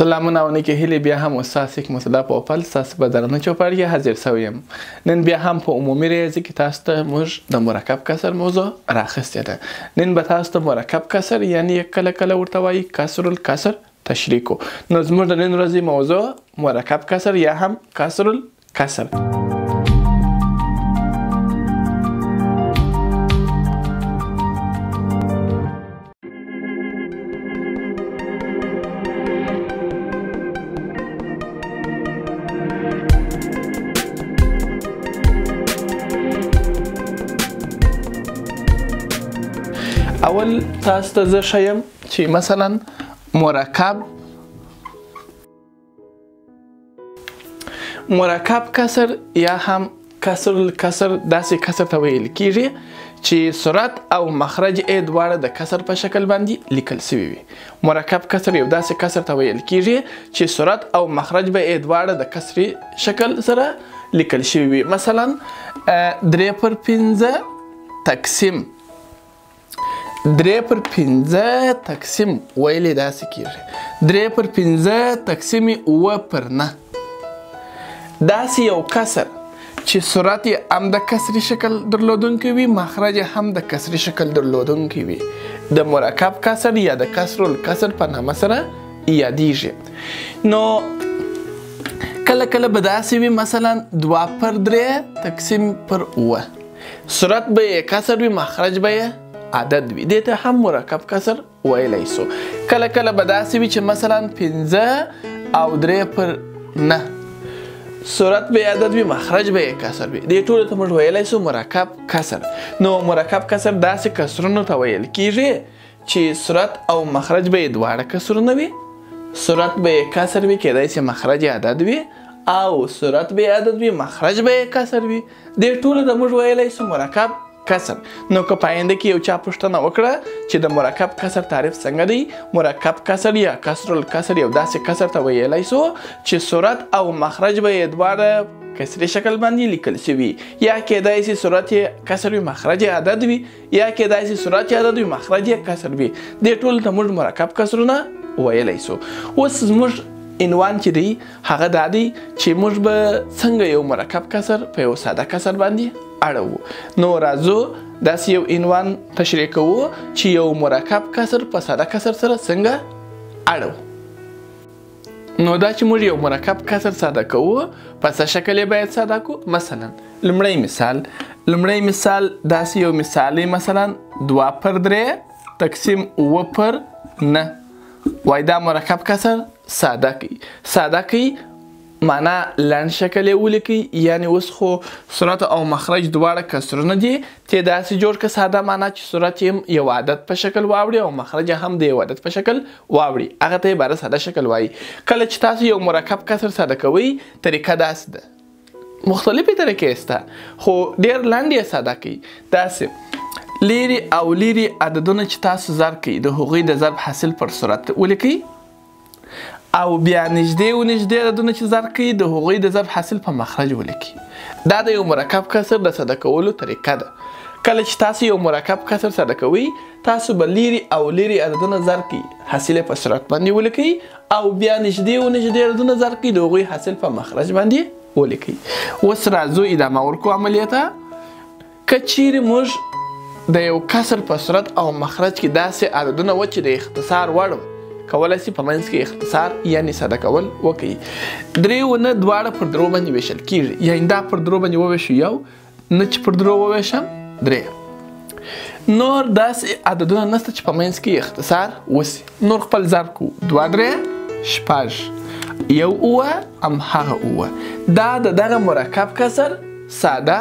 سلامونه او نیکې هیلې بیا هم استاد حکمت الله پوپل ستاسو په درنه چوپړ کې حاضر شوی یم نن بیا هم په عمومي ریاضي کې تاسو ته موږ د مرکب کسر موضوع راخستې ده نن به تاسو ته مرکب کسر یعنی کله کله ورته وایي کسر الکسر تشریح کو نو زموږ د نن ورځې موضوع مرکب کسر یا هم کسر الکسر کسب. اول تاسو ته زه ښیم چې مثلا مرکب مرکب کسر یا هم کسر الکسر داسې کسر ته ویل کیږي چې سرعت او مخرج یې دواړه د کسر په شکل باندې لیکل شوی وي مرکب کسر یو داسې کسر ته ویل کیږي چې سرعت او مخرج به یې دواړه د کسري شکل سره لیکل شوی وي مثلا درې پر پنځه تقسیم درې پر پنځه تقسیم ویل یې داسې کېږي درې پر پنځه تقسیم اووه پر نه داسې یو کسر چې صورت یې هم د کسري شکل درلودونکی وي مخرج یې هم د کسري شکل درلودونکی وي د مرکب کسر یا د کسر الکسر په نامه سره یادیږي نو کله کله به داسې وي مثلا دوه پر درې تقسیم پر اووه صورت به یې کسر وي مخرج به یې عدد وي دې ته هم مرکب کسر ویلی سو کله کله به داسې وي چې مثلا پنځه او درې پر نه صورت به عدد وي مخرج به یې کسر وي دې ټولو ته موږ ویلی سو مرکب کسر نو مرکب کسر داسې کسرونو ته ویل کیږي چې صورت او مخرج به یې دواړه کسرونه وي صورت به یې کسر وي کېدای سي مخرج عدد وي او صورت به عدد وي مخرج به یې کسر وي دې ټولو ته موږ ویلی سو مرکب کسر نو که په آینده کې یو چا پوښتنه وکړه چې د مرکب کسر تعریف څنګه دی مرکب کسر یا کسر الکسر یو داسې کسر ته ویلی سو چې صورت او مخرج به یې دواړه کسري شکل باندې لیکل سوي یا کېدای سي صورت یې کسر وي مخرج یې عدد وي یا کېدای شي سورا چې عدد وي مخرج یې کسر وي دې ټولو ته موږ مرکب کسرونه ویلی سو اوس زموږ عنوان چې دی هغه دا دی چې موږ به څنګه یو مرکب کسر په یو ساده کسر باندې اړوو نو راځو داسې یو عنوان تشریح کوو چې یو مرکب کسر په ساده کسر سره څنګه اړوو نو دا چې موږ یو مرکب کسر ساده کوو په څه شکل یې باید ساده کو مثلا لمړی مثال لمړی مثال داسې یو مثال دی مثلا دوا پر درې تقسیم اووه پر نه وای دا مرکب کسر ساده کوي ساده کوي معنا لنډ شکل یې ولیکي یعنی اوس خو صورت او مخرج دواړه کسرونه دي چې داسې جوړ که ساده مانا چې صورت يې هم يو عدد په شکل واوړي او مخرج هم د يو عدد په شکل واوړي هغه ته عبارت ساده شکل وايي کله چې تاسو يو مرکب کسر ساده کوئ طریقه داسې ده مختلفې طریقې سته خو ډېر لنډ یې ساده کوي داسې لیري او لیري عددونه چې تاسو ضرب کوي د هغوی د ضرب حاصل پر صورت ولیکئ او بیا نږدې و نږدې عددونه چې ضرب کوي د هغوی د ضرب حاصل په مخرج ولیکي دا د یو مرکب کسر د ساده کولو طریقه ده کله چې تاسو یو مرکب کسر ساده کوئ تاسو به لیري او لیري عددونه ضرب کوي حاصل په صورت باندې ولیکئ او بیا نږدې و نږدې عددونه ضرب کوي د هغوی حاصل په مخرج باندې ولیکئ اوس راځو ادامه ورکو عملیه ته که چیرې موږ د یو کسر په صورت او مخرج کې داسې عددونه و چې د اختصار وړ وي کولای شي په منځ کې اختصار یعنی ساده کول وکړي درې و نه دواړه پر درو باندې ویشل کیږي یعنی دا پر درو باندې وویشو یو نه چې پر درو وویشم درې نور داسې عددونه نشته چې په منځ کې اختصار وسی نور خپل ضرب کو دوه درې شپږ یو اوه هم هغه اوه دا د دغه مرکب کسر ساده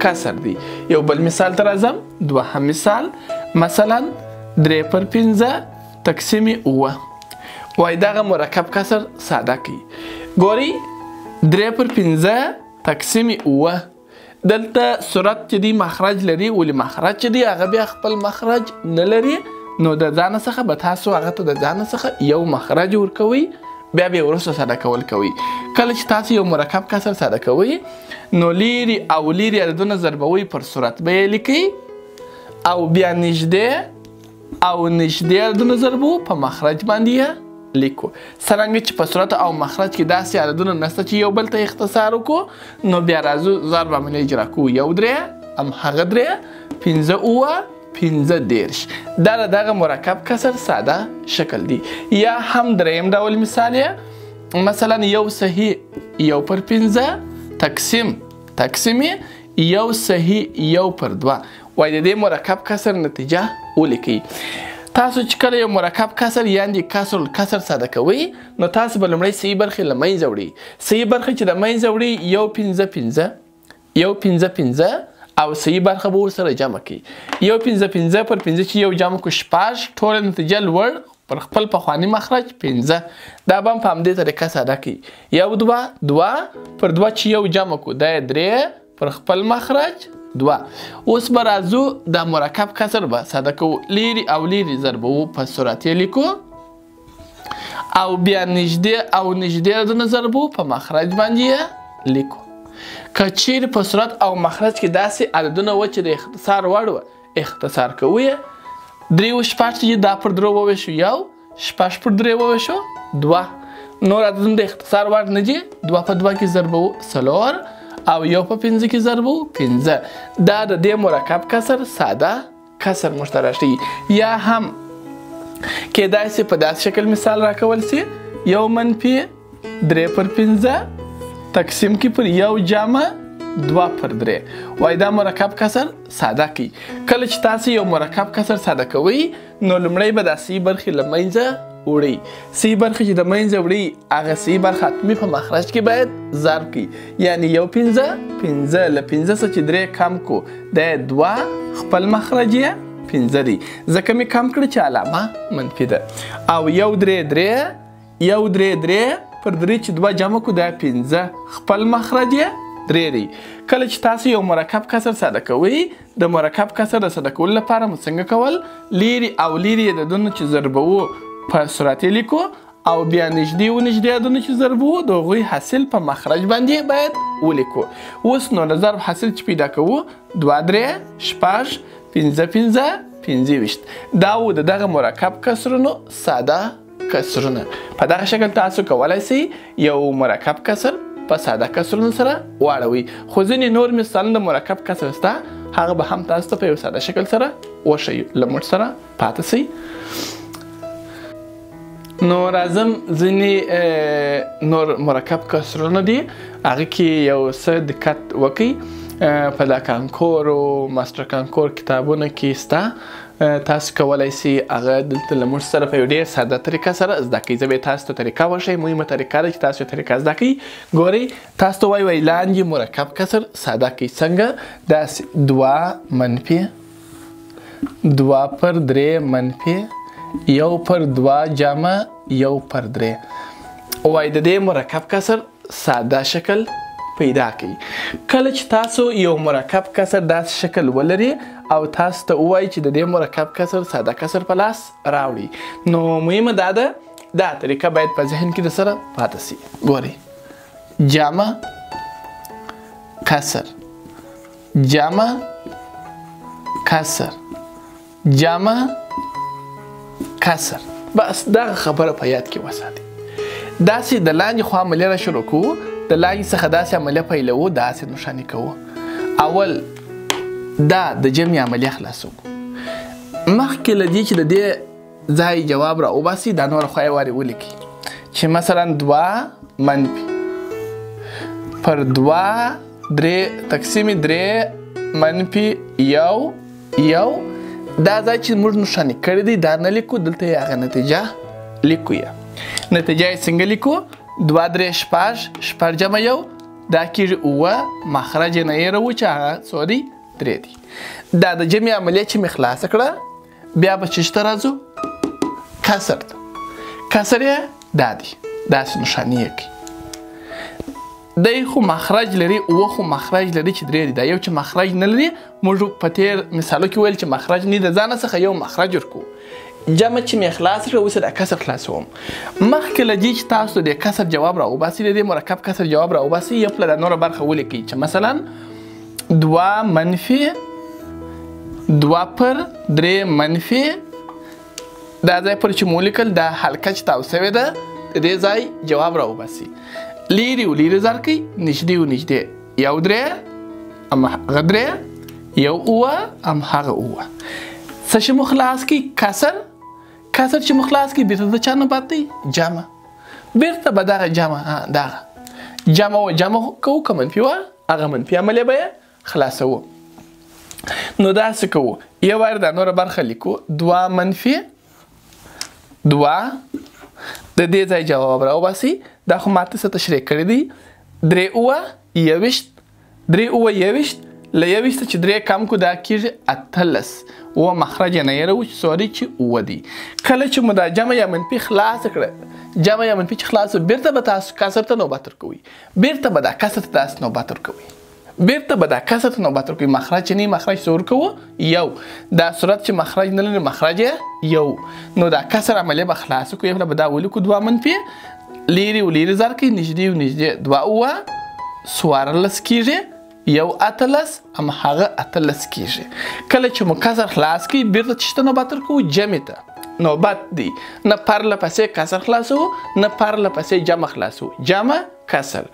کسر دی یو بل مثال ته راځم دوهم مثال مثلا درې پر پنځه تقسیم اووه وای دغه مرکب کسر ساده کی ګوري درې پر پنځه تقسیم اووه دلته صورت چې دی مخرج لري ولې مخرج چې دی هغه بیا خپل مخرج نه لري نو د ځان څخه به تاسو هغه ته د ځان څخه یو مخرج ورکوي بیا به ورسره ساده کول کوي کله چې تاسو یو مرکب کسر ساده کوي نو لیری او لیری عددونه ضربوی پر صورت به یې لیکئ او بیا نږدې او نږدې عددونه ضربو په مخرج باندې یې لیکو څرنګه چې په صورت او مخرج کې داسې عددونه نشته چې یو بل ته اختصار وکړو نو بیا راځو ضرب عملې اجرا کوو یو درې هم هغه درې پنځه اووه پنځه دېرش دا د دغه مرکب کسر ساده شکل دی یا هم دریم ډول مثال یې مثلا یو صحیح یو پر پنځه تقسیم تقسیم یو صحیح یو پر دوه وای د دې مرکب کسر نتیجه ولیکي تاسو چې کله یو مرکب کسر یاندې کسر الکسر ساده کوئ نو تاسو به لومړی صحیح برخې له منځه وړي صحیح برخې چې له منځه وړي یو پنځه پنځه یو پنځه پنځه او صحیح برخه به ورسره جمع کړئ یو پنځه پنځه پر پنځه چې یو جمع کو شپږ ټوله نتیجه لوړ پر خپل پخواني مخرج پنځه دا به هم په همدې طریقه ساده کړئ یو دوه دوه پر دوه چې یو جمع کو دا درې پر خپل مخرج دوه اوس به راځو د مرکب کسر به ساده کوو لیري او لیري ضربوو په صورت یې لیکو او بیا نږدې او نږدې عددونه ضربو په مخرج باندې یې لیکو که چیرې په صورت او مخرج کې داسې عددونه و چې د اختصار وړ و اختصار کوو یې درې و شپږ چې دا پر درو وویشو یو شپږ پر درې وویشو دوه نور عددونه د اختصار وړ نه دي دوه په دوه کې ضربو څلور او یو په پنځه کې ضربو پنځه دا د دې مرکب کسر ساده کسر موږ ته راښیي یا هم کېدای سي په داسې شکل مثال راکول سي یو منفي درې پر پنځه تقسیم کې پر یو جامه دوه پر درې وای دا مرکب کسر ساده کی کله چې تاسو یو مرکب کسر ساده کوئ نو لومړی به دا سی برخې له منځه وړي سی برخې چې د منځه وړي هغه سی بر ختمی په مخرج کې باید ضرب کی یعنی یو پنځه پنځه له پنځه څخه چې درې کم کو د دوه خپل مخرج یې پنځه دی ځکه مې کم کړ چې علامه منفي ده او یو درې درې یو درې درې پر درې چې دوه جمع کو دا پنځه خپل مخرج یې درې دی کله چې تاسو یو مرکب کسر ساده کوئ د مرکب کسر د ساده کولو لپاره مو څنګه کول لیري او لیري د دونو چې ضربوو په صورت لیکو او بیا نږدې و نږدې عددونه چې ضربو د هغوی حاصل په مخرج باندې باید ولیکو اوس نو د ضرب حاصل چې پیدا کوو دوه درې شپږ پنځه پنځه پنځه ویشت دا و د دغه مرکب کسرونو ساده کسرونه په دغه شکل تاسو کولای شئ یو مرکب کسر په ساده کسرونو سره واړوي خو ځینې نور مثالونه د مرکب کسر سته هغه به هم تاسو ته په یو ساده شکل سره وښیو له موږ سره پاتې سئ نو راځم ځینې نور مرکب کسرونه دي هغه کې یو څه دقت وکړئ په دا کانکور او ماستر کانکور کتابونه کې ستا تاسو کولای شئ هغه دلته له موږ سره په یو ډېر ساده طریقه سره زده کړئ زه به تاسو ته طریقه وښیم مهمه طریقه ده چې تاسو طریقه زده کړئ ګورئ تاسو ته وایي وایي لاندې مرکب کسر ساده کړئ څنګه داسې دوه منفي دوه پر درې منفي یو پر دوه جمع یو پر درې وای د دې مرکب کسر ساده شکل پیدا کړئ کله چې تاسو یو مرکب کسر داسې شکل ولري او تاسو ته ووایي چې د دې مرکب کسر ساده کسر په لاس راوړي نو مهمه دا ده دا طریقه باید په ذهن کې د سره پاتې سي ګورئ جامه کسر جمع کسر جمع کسر بس دا خبره په یاد کې وساتي داسې د لاندې خو عملیه را شروع کوو د لاندې څخه داسې عملیه پیلوو داسې نوشانې کوو اول دا د جمع عملیه خلاصو مخکې له دې چې د دې ځای جواب را وباسي دا نور خو یې واري ولیکي چې مثلا دوه منفي پر دوه درې تقسیم درې منفي یو یو دا ځای چې موږ نښانې کړی دی دا نه لیکو دلته یې هغه نتیجه لیکو یې نتیجه یې څنګه لیکو دوه درې شپږ شپږ جمع یو دا کېږي اووه مخرج یې نه یې راوو چې هغه څو دی درې دی دا د جمع عملیه چې مې خلاصه کړه بیا به چشته راځو کسر ته کسر یې دا دی داسې نښاني یې کوي دی خو مخرج لري او خو مخرج لري چې درې دي دا یو چې مخرج نه لري موږ په تیر مثالو کې ویل چې مخرج نه د ځان څخه یو مخرج ورکو جمع چې مې خلاص کړ اوس د کسر خلاصوم مخکې له دې چې تاسو د کسر جواب راوباسئ د دې مرکب کسر جواب راوباسئ یو پله دا نوره برخه ولیکئ چې مثلا دوه منفي دوه پر درې منفي دا ځای پر چې مو لیکل دا حلقه چې تاو سوې ده د دې ځای جواب را وباسي لیري و لیري ځار کوي نږدې و نږدې یو درې همغه درې یو اووه همهغه اووه څه چې مو خلاص کړي کسر کسر چې مو خلاص کړي بېرته د چا نه باد دی جمع بېرته به دغه جمع دغه جمع و جمع کوو که منفي وه هغه منفي عمليه به يې خلاصوو نو داسې کوو یو وار دا نوره برخه لیکو دوه منفي دوه د دې ځای جواب راوباسي دا خو ماته څه تشریح کړی دی درې اوه یوویشت درې اوه یوویشت له یوویشته چې درې کم کو دا کېږي اتلس اوه مخرج یې نه یې راوچ سوري چې اوه دي کله چې مو دا جمع یا منفي خلاصه کړه جمع یا منفي چې خلاصه بېرته به تاسو کسر ته نوبت ورکوي بیرته به دا کسر ته داس نوبت ورکوی بیرته به دا کسر ته نوبت ورکوی مخرج چې نه مخرج څه ورکوو یو دا صورت چې مخرج نه لري مخرج یو نو دا کسر عملیه به خلاص کو یو به دا ولیکو دوه منفي لیرې و لیرې ځار کوي نږدې و نږدې دوه اوه څوارلس کېږي یو اتلس هم هغه اتلس کیږي کله چې مو کسر خلاص کی بیرته چشته نوبت ورکو جمع ته نوبت دی نه پرله پسې کسر خلاصو نه پرله پسې جمع خلاصو جمع کسر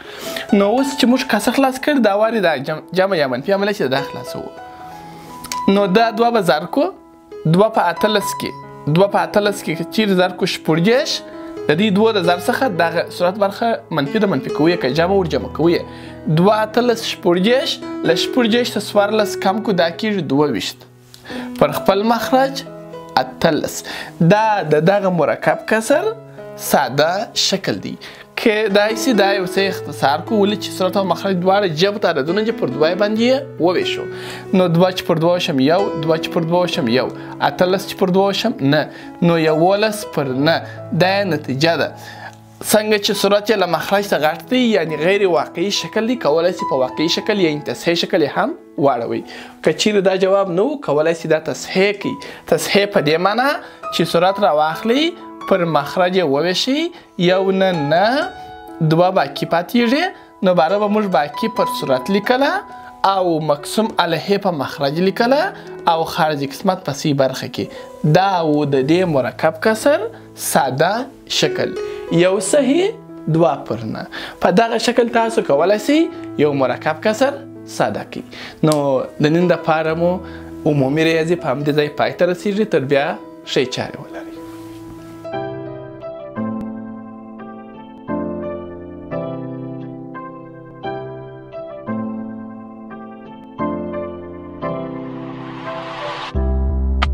نو اوس چې موږ کسر خلاص کړ دا واري دا جمع یا منفي عمله چې دا خلاصو نو دا دوه به ضرب کو دوه په اتلس کې دوه په اتلس کې چیرې ضرب کو شپږدېرش د دې دوه د ضرب څخه دغه صورت برخه منفي د منفي کوی که جمع ور جمع کوی دوه اتلس شپږدېرش له شپږدېرش ته څوارلس کم کو دا کېږي دوه ویشت پر خپل مخرج اتلس دا د دغه مرکب کسر ساده شکل دی که دای سی دا یو څه اختصار کو ولې چې صورت او مخرج دواړه جب ته عددونه چې پر دوه باندې یې وویشو نو دوه چې پر دوه شم یو دوه چې پر دوه شم یو اتلس چې پر دوه شم نه نو یولس پر نه دا نتیجه ده څنګه چې صورت یې له مخرج ته غټ دی یعنی غیر واقعي شکل دی کولای سي په واقعي شکل یا انتسهي شکل هم واړوي که چیرې دا جواب نه وو کولای شي دا تصحیح کړي تصحیح په دې معنی چې صورت راواخلي پر مخرج یې وویشي یو نه نه دوه باقي پاتېږي نو باره به موږ باقي پر صورت لیکله او مقسوم علیه په مخرج لیکله او خارج قسمت په سی برخه کې دا و د دې مرکب کسر ساده شکل یو سهی دوا پرنه په دغه شکل تاسو کولای شئ یو مرکب کسر ساده کړئ نو د نن دپاره مو عمومي ریاضي په همدې ځای پای ته رسېږي تر بیا ښې چارې ولرئ